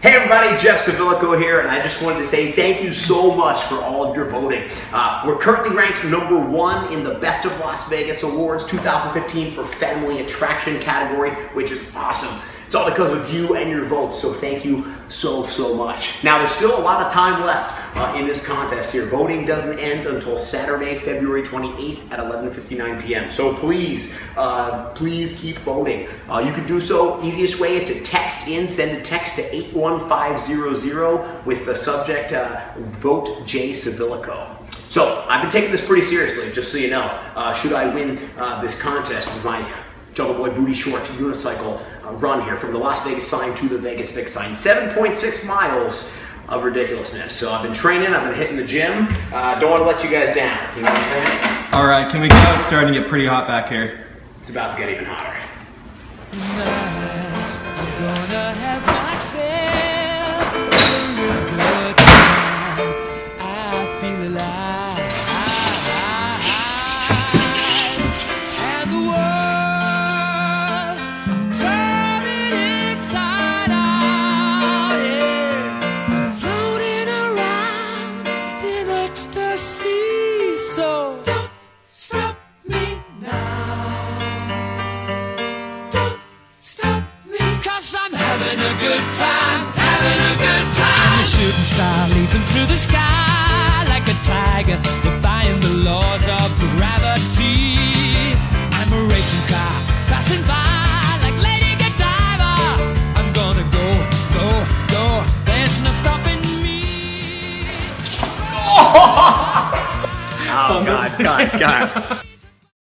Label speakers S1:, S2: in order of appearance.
S1: Hey everybody, Jeff Civillico here, and I just wanted to say thank you so much for all of your voting. Uh, we're currently ranked number one in the Best of Las Vegas Awards 2015 for Family Attraction category, which is awesome. It's all because of you and your votes, so thank you so, so much. Now, there's still a lot of time left uh, in this contest here. Voting doesn't end until Saturday, February 28th at 11.59 p.m. So please, uh, please keep voting. Uh, you can do so, easiest way is to text in, send a text to 81500 with the subject, uh, Vote J Civillico. So I've been taking this pretty seriously, just so you know. Uh, should I win uh, this contest with my Juggle Boy Booty Short unicycle run here from the Las Vegas sign to the Vegas Vic sign. 7.6 miles of ridiculousness. So I've been training, I've been hitting the gym. Uh, don't want to let you guys down. You know what I'm saying?
S2: All right, can we go? It's starting to get pretty hot back here.
S1: It's about to get even hotter.
S3: Having a good time, having a good time. I'm a shooting star leaping through the sky like a tiger, defying the laws of gravity. I'm a racing car passing by like Lady Godiva. I'm gonna go, go, go. There's no stopping me.
S1: Oh, God, God, God.